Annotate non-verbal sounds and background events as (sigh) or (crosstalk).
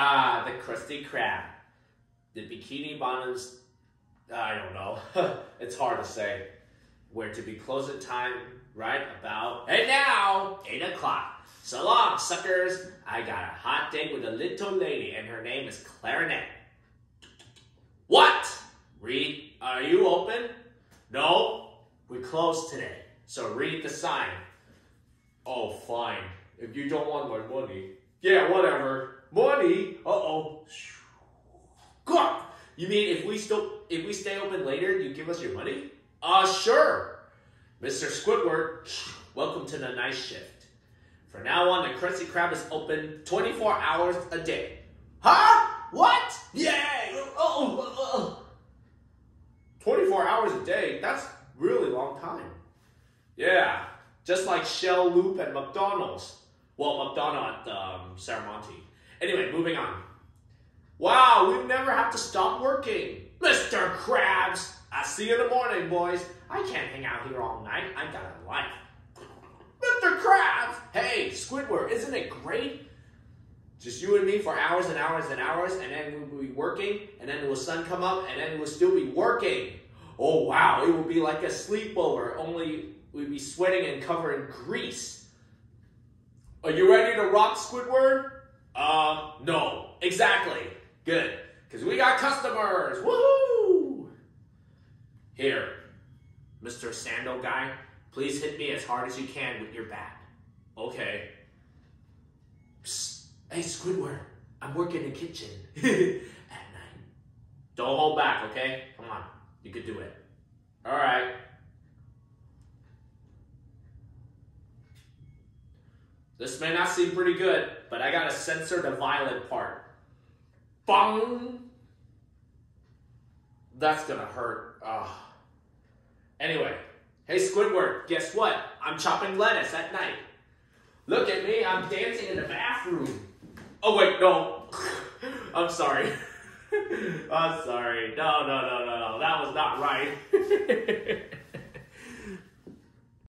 Ah, the Krusty Krab. The Bikini Bottoms, I don't know. (laughs) it's hard to say. Where to be closed at time, right about, and now, 8 o'clock. So long, suckers. I got a hot date with a little lady, and her name is Clarinet. What? Reed, are you open? No, we closed today. So read the sign. Oh, fine. If you don't want my money. Yeah, whatever. Money? Uh-oh. God! You mean if we still if we stay open later, you give us your money? Uh sure. Mr. Squidward, welcome to the night shift. For now on, the Krusty Krab is open 24 hours a day. Huh? What? Yay! Oh, oh, oh. 24 hours a day? That's really long time. Yeah, just like Shell Loop at McDonald's. Well, McDonald's at um, Serramonte. Anyway, moving on. Wow, we never have to stop working. Mr. Krabs, I'll see you in the morning, boys. I can't hang out here all night. I've got a life. Mr. Krabs! Hey, Squidward, isn't it great? Just you and me for hours and hours and hours, and then we'll be working, and then the sun come up, and then we'll still be working. Oh wow, it will be like a sleepover, only we'd be sweating and covered in grease. Are you ready to rock, Squidward? No. Exactly. Good. Because we got customers. Woohoo! Here, Mr. Sandal Guy, please hit me as hard as you can with your bat. Okay. Psst. Hey, Squidward, I'm working in the kitchen (laughs) at night. Don't hold back, okay? Come on. You could do it. All right. This may not seem pretty good, but I gotta censor the violent part. Bong! That's gonna hurt. Ugh. Anyway, hey Squidward, guess what? I'm chopping lettuce at night. Look at me, I'm dancing in the bathroom. Oh wait, no. (laughs) I'm sorry. (laughs) I'm sorry. No, no, no, no, no. That was not right. (laughs)